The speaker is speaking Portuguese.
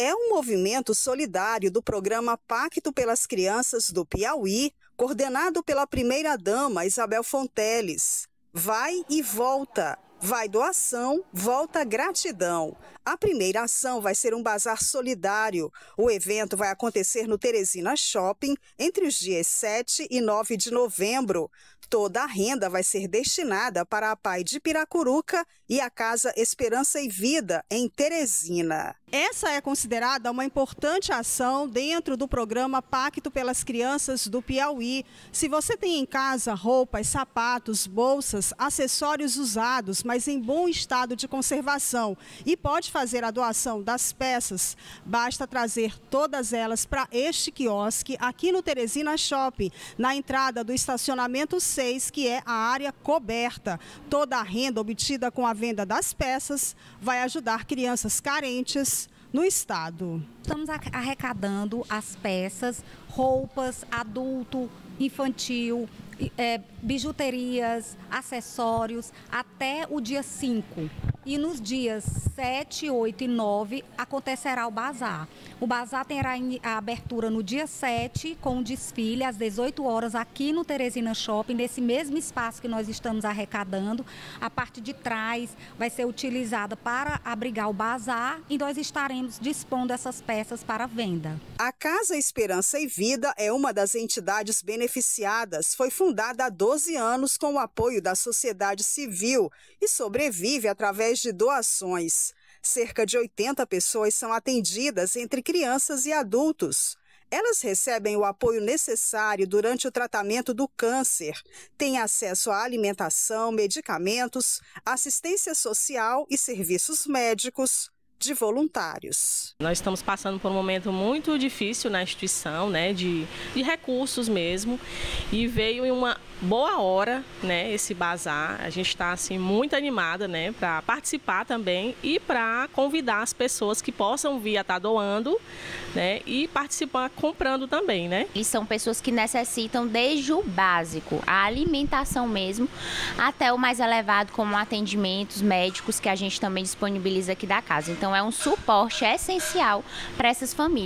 é um movimento solidário do programa Pacto pelas Crianças do Piauí, coordenado pela primeira-dama Isabel Fonteles. Vai e volta. Vai doação, volta gratidão. A primeira ação vai ser um bazar solidário. O evento vai acontecer no Teresina Shopping entre os dias 7 e 9 de novembro. Toda a renda vai ser destinada para a Pai de Piracuruca e a Casa Esperança e Vida, em Teresina. Essa é considerada uma importante ação dentro do programa Pacto pelas Crianças do Piauí. Se você tem em casa roupas, sapatos, bolsas, acessórios usados, mas em bom estado de conservação, e pode fazer a doação das peças, basta trazer todas elas para este quiosque aqui no Teresina Shopping, na entrada do estacionamento 6, que é a área coberta. Toda a renda obtida com a venda das peças vai ajudar crianças carentes no estado. Estamos arrecadando as peças, roupas, adulto, infantil, é, bijuterias, acessórios, até o dia 5. E nos dias 7, 8 e 9 acontecerá o bazar. O bazar terá a abertura no dia 7, com o desfile às 18 horas aqui no Teresina Shopping, nesse mesmo espaço que nós estamos arrecadando. A parte de trás vai ser utilizada para abrigar o bazar e nós estaremos dispondo essas peças para venda. A Casa Esperança e Vida é uma das entidades beneficiadas. Foi fundada há 12 anos com o apoio da sociedade civil e sobrevive através de doações. Cerca de 80 pessoas são atendidas entre crianças e adultos. Elas recebem o apoio necessário durante o tratamento do câncer, têm acesso à alimentação, medicamentos, assistência social e serviços médicos de voluntários. Nós estamos passando por um momento muito difícil na instituição, né, de, de recursos mesmo, e veio uma boa hora, né, esse bazar. A gente está assim muito animada, né, para participar também e para convidar as pessoas que possam vir a estar tá doando, né, e participar comprando também, né. E são pessoas que necessitam desde o básico, a alimentação mesmo, até o mais elevado como atendimentos médicos que a gente também disponibiliza aqui da casa. Então é um suporte essencial para essas famílias.